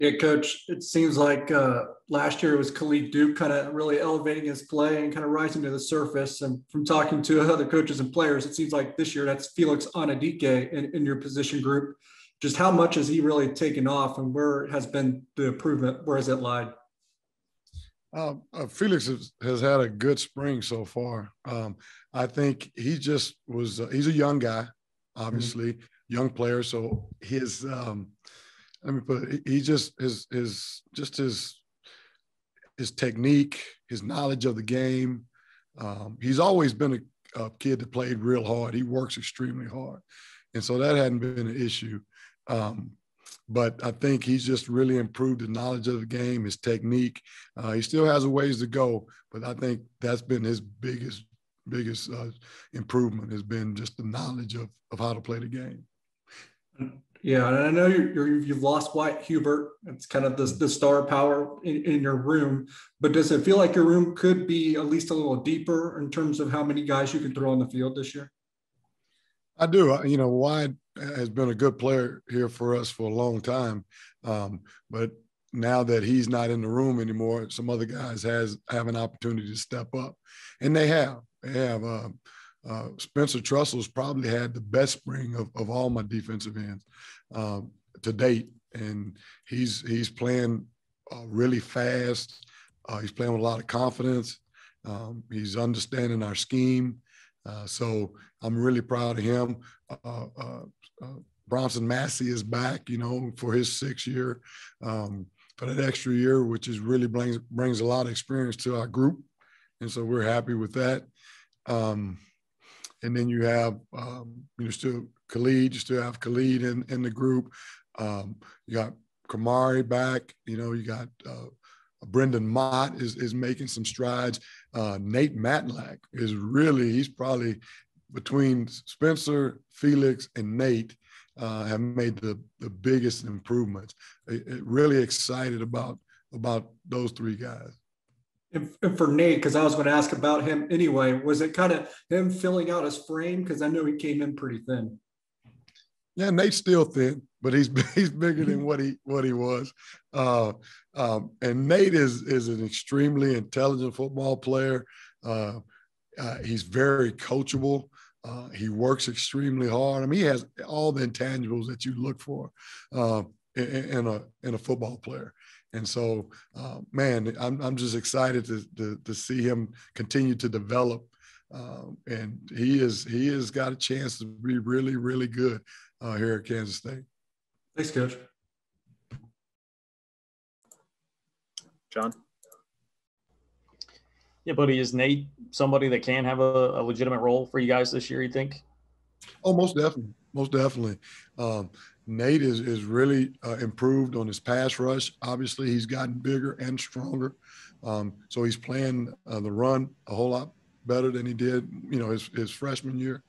Yeah, coach, it seems like uh, last year it was Khalid Duke kind of really elevating his play and kind of rising to the surface. And from talking to other coaches and players, it seems like this year that's Felix Anudike in, in your position group. Just how much has he really taken off and where has been the improvement? Where has it lied? Uh, uh, Felix has, has, had a good spring so far. Um, I think he just was, uh, he's a young guy, obviously, mm-hmm. young player. So his, um, let me put it, he just, his, his, just his, his technique, his knowledge of the game. Um, he's always been a, a, kid that played real hard. He works extremely hard. And so that hadn't been an issue. Um, but I think he's just really improved the knowledge of the game, his technique. Uh, he still has a ways to go, but I think that's been his biggest biggest uh, improvement has been just the knowledge of of how to play the game. Yeah, and I know you have lost Wyatt Hubert. It's kind of the, the star power in, in, your room. But does it feel like your room could be at least a little deeper in terms of how many guys you can throw on the field this year? I do. You know, Wyatt has been a good player here for us for a long time. Um, but now that he's not in the room anymore, some other guys has have an opportunity to step up, and they have. They have. Uh, uh, Spencer Trussell's probably had the best spring of, of all my defensive ends um, to date, and he's he's playing uh, really fast. Uh, he's playing with a lot of confidence. Um, he's understanding our scheme. Uh, so I'm really proud of him. Uh, uh, Bronson Massie is back, you know, for his sixth year, um, for that extra year, which is really brings brings a lot of experience to our group, and so we're happy with that. Um, and then you have um, you know still Khalid, you still have Khalid in in the group. Um, you got Kamari back, you know, you got uh, Brendan Mott is is making some strides. Uh, Nate Matlack is really he's probably between Spencer, Felix, and Nate uh, have made the, the biggest improvements. It, it really excited about about those three guys. And, for Nate, because I was going to ask about him anyway, was it kind of him filling out his frame? Because I know he came in pretty thin. Yeah, Nate's still thin, but he's he's bigger than what he what he was. Uh, um, and Nate is is an extremely intelligent football player. Uh, uh, he's very coachable. Uh, he works extremely hard. I mean, he has all the intangibles that you look for uh, in, in, a in a football player. And so, uh, man, I'm I'm just excited to, to, to see him continue to develop. Um, and he is he has got a chance to be really really good uh, here at Kansas State. Thanks, Coach. John. Yeah, buddy, is Nate somebody that can have a, a legitimate role for you guys this year? You think? Oh, most definitely, most definitely. Um, Nate is is really uh, improved on his pass rush. Obviously, he's gotten bigger and stronger, um, so he's playing uh, the run a whole lot better than he did, you know, his his freshman year.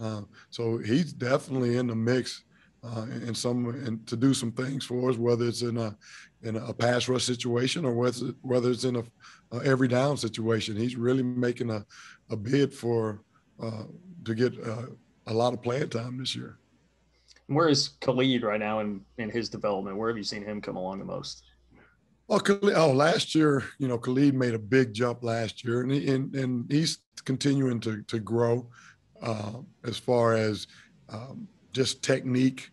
Uh, so he's definitely in the mix uh, in some and to do some things for us, whether it's in a in a pass rush situation or whether whether it's in a uh, every down situation. He's really making a, a bid for uh, to get uh, a lot of playing time this year. Where is Khalid right now in, in his development? Where have you seen him come along the most? Oh, Khalid, oh, last year, you know, Khalid made a big jump last year, and he, and, and he's continuing to to grow uh, as far as um, just technique,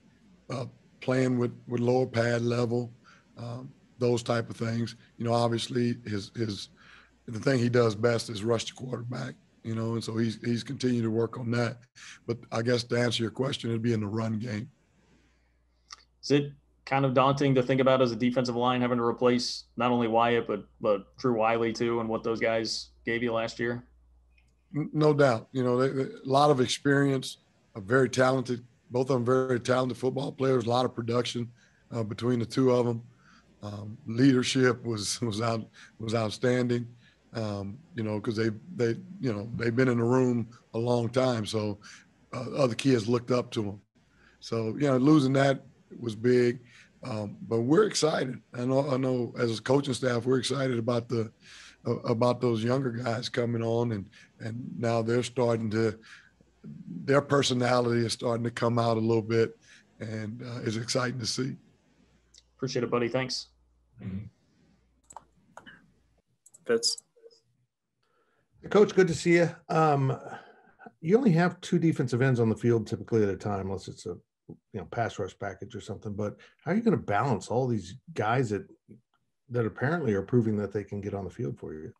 uh, playing with with lower pad level. Um, those type of things. You know, obviously his his the thing he does best is rush the quarterback. You know, and so he's he's continued to work on that. But I guess to answer your question, it'd be in the run game. Is it kind of daunting to think about as a defensive line having to replace not only Wyatt but but Drew Wiley too, and what those guys gave you last year? No doubt. You know, they, they, a lot of experience, a very talented, both of them very talented football players. A lot of production uh, between the two of them. Um, leadership was was out was outstanding. Um, you know, because they they you know they've been in the room a long time, so uh, other kids looked up to them. So you know, losing that was big, um, but we're excited. I know I know as a coaching staff, we're excited about the uh, about those younger guys coming on, and and now they're starting to their personality is starting to come out a little bit, and uh, it's exciting to see Appreciate it, buddy. Thanks. Fitz. Coach, good to see you. Um, you only have two defensive ends on the field typically at a time, unless it's a you know pass rush package or something. But how are you going to balance all these guys that that apparently are proving that they can get on the field for you?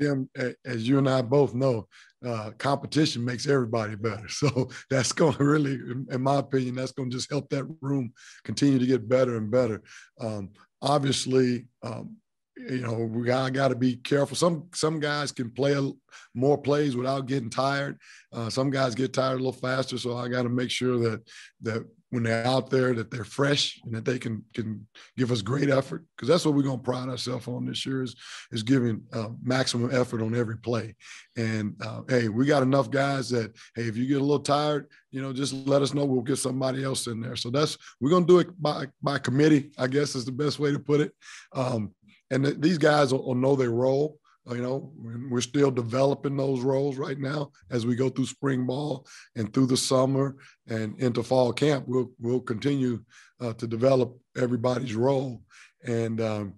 Jim, as you and I both know, uh, competition makes everybody better. So that's going to really, in my opinion, that's going to just help that room continue to get better and better. Um, obviously, um, you know, we got, got to be careful. Some some guys can play a, more plays without getting tired. Uh, some guys get tired a little faster, so I got to make sure that that when they're out there that they're fresh and that they can can give us great effort because that's what we're going to pride ourselves on this year is is giving uh, maximum effort on every play. And uh, hey, we got enough guys that hey, if you get a little tired, you know, just let us know. We'll get somebody else in there. So that's we're going to do it by by committee. I guess is the best way to put it. Um, and th- these guys will, will know their role. You know, we're still developing those roles right now as we go through spring ball and through the summer and into fall camp. We'll we'll continue uh, to develop everybody's role, and um,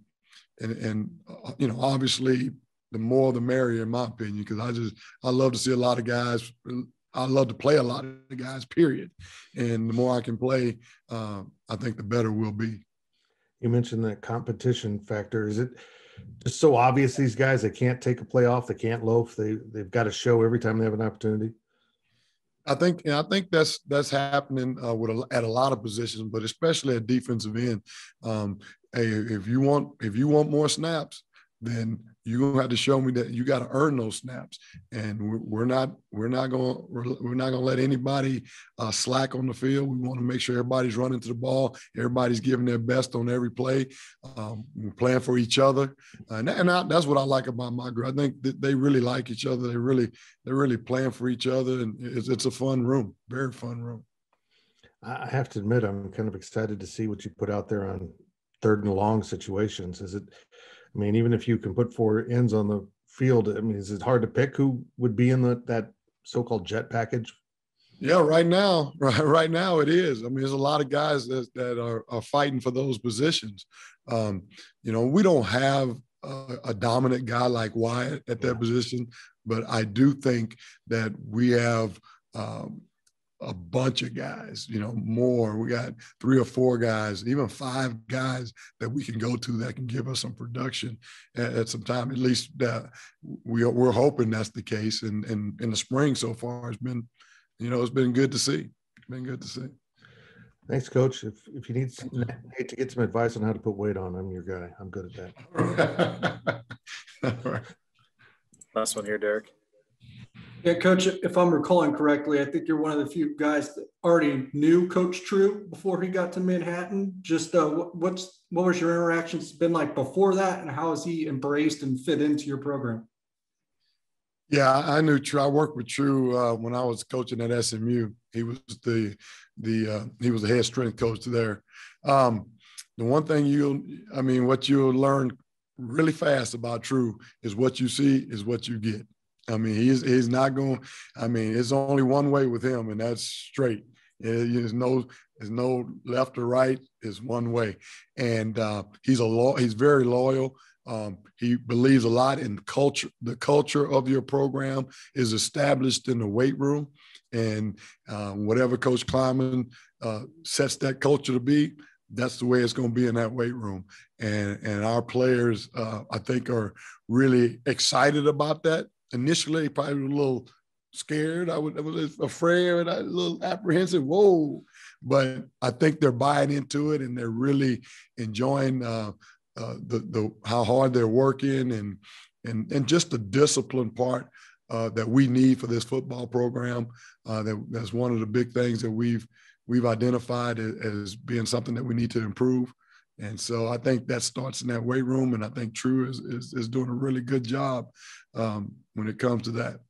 and and uh, you know, obviously, the more the merrier, in my opinion, because I just I love to see a lot of guys. I love to play a lot of guys. Period, and the more I can play, uh, I think the better we'll be you mentioned that competition factor. Is it just so obvious these guys they can't take a play off, they can't loaf, they they've got to show every time they have an opportunity? I think I think that's that's happening uh, with a, at a lot of positions, but especially at defensive end. Um, hey, if you want if you want more snaps, then you're gonna have to show me that you got to earn those snaps, and we're, not we're not gonna we're, not gonna let anybody uh, slack on the field. We want to make sure everybody's running to the ball, everybody's giving their best on every play. Um, playing for each other, and, and I, that's what I like about my group. I think that they really like each other. They really they're really playing for each other, and it's, it's a fun room, very fun room. I have to admit, I'm kind of excited to see what you put out there on third and long situations. Is it I mean, even if you can put four ends on the field, I mean, is it hard to pick who would be in the that so-called jet package? Yeah, right now, right, right now it is. I mean, there's a lot of guys that, that are, are fighting for those positions. Um, you know, we don't have a, a, dominant guy like Wyatt at that yeah. position, but I do think that we have um, a bunch of guys, you know, more. We got three or four guys, even five guys that we can go to that can give us some production at, at some time. At least uh, we are, we're hoping that's the case. And, and in the spring so far, it's been, you know, it's been good to see. It's been good to see. Thanks, Coach. If if you need need to get some advice on how to put weight on, I'm your guy. I'm good at that. All right. Last one here, Derek. Yeah, Coach, if I'm recalling correctly, I think you're one of the few guys that already knew Coach True before he got to Manhattan. Just uh, what's what was your interactions been like before that, and how has he embraced and fit into your program? Yeah, I knew True. I worked with True uh, when I was coaching at SMU. He was the the uh, he was the head strength coach there. Um, the one thing you, I mean, what you'll learn really fast about True is what you see is what you get. I mean, he's he's not going. I mean, it's only one way with him, and that's straight. There's no there's no left or right. It's one way, and uh, he's a. He's very loyal. Um, he believes a lot in culture. The culture of your program is established in the weight room, and uh, whatever Coach Klieman uh, sets that culture to be, that's the way it's going to be in that weight room. And and our players, uh, I think, are really excited about that initially probably a little scared. I, would, I was afraid, a little apprehensive. Whoa! But I think they're buying into it and they're really enjoying uh, uh, the the how hard they're working and and and just the discipline part uh, that we need for this football program. Uh, that, that's one of the big things that we've we've identified as, as being something that we need to improve. And so I think that starts in that weight room, and I think True is is, is doing a really good job um, when it comes to that.